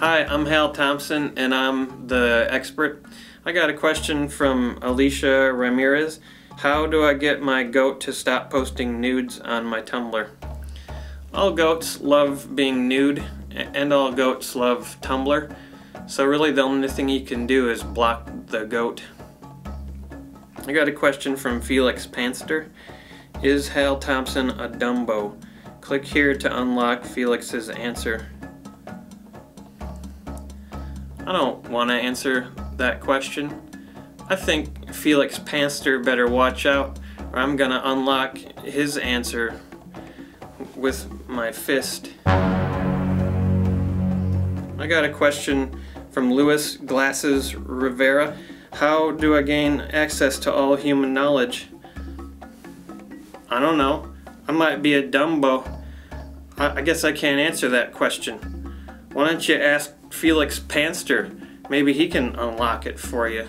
Hi, I'm Hal Thompson and I'm the expert. I got a question from Alicia Ramirez. How do I get my goat to stop posting nudes on my Tumblr? All goats love being nude and all goats love Tumblr. So really the only thing you can do is block the goat. I got a question from Felix Panster. Is Hal Thompson a Dumbo? Click here to unlock Felix's answer. I don't want to answer that question. I think Felix Panster better watch out or I'm gonna unlock his answer with my fist. I got a question from Louis Glasses Rivera. How do I gain access to all human knowledge? I don't know. I might be a Dumbo. I, I guess I can't answer that question. Why don't you ask Felix Panster. Maybe he can unlock it for you.